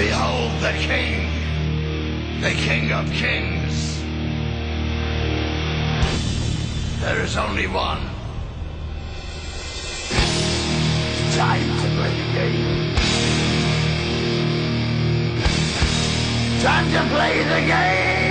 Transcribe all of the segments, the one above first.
Behold the king, the king of kings. There is only one. Time to play the game. Time to play the game.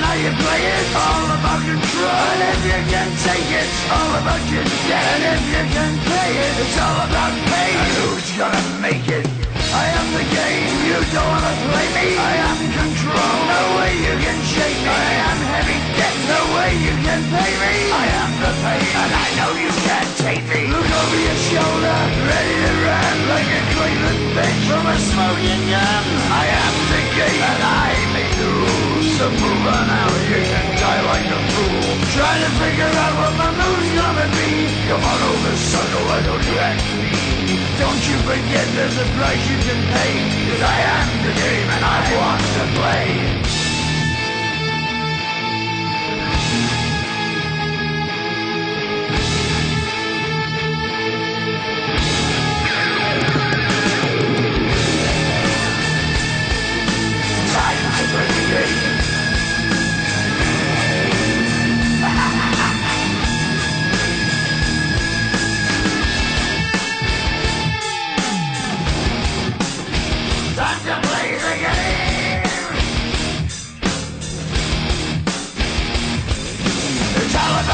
And how you play it. All about control. And if you can take it, all about your debt. And if you can play it, it's all about pain. And who's gonna make it? I am the game. You don't wanna play me. I am control. No way you can shake me. I am heavy debt. No way you can pay me. I am the pain, and I know you can't take me. Look over your shoulder, ready to run like a Cleveland bitch from a smoking gun. I am the game, and I Trying to figure out what my move's gonna be. Come on over, or why don't you act me? Don't you forget there's a price you can pay. Cause I am the game and I want to play.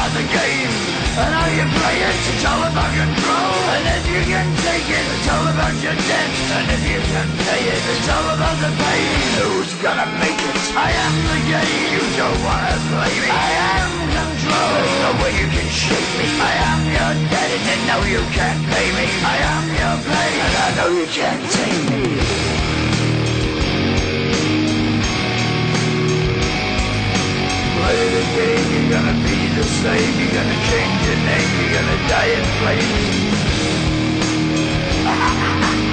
About the game and how you play it. It's all about control, and if you can take it, it's all about your debt. And if you can pay it, it's all about the pain. Who's gonna make it? I am the game. You don't wanna play me. I am control. There's no way you can shake me. I am your debt, and you know you can't pay me. I am your pain, and I know you can't take me. slave, you're gonna change your name, you're gonna die in flames.